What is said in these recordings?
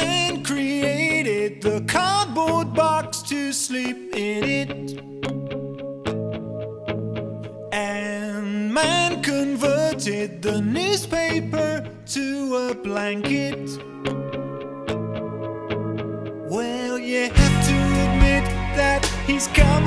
man created the cardboard box to sleep in it. And man converted the newspaper to a blanket. Well, you have to admit that he's come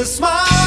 a smile.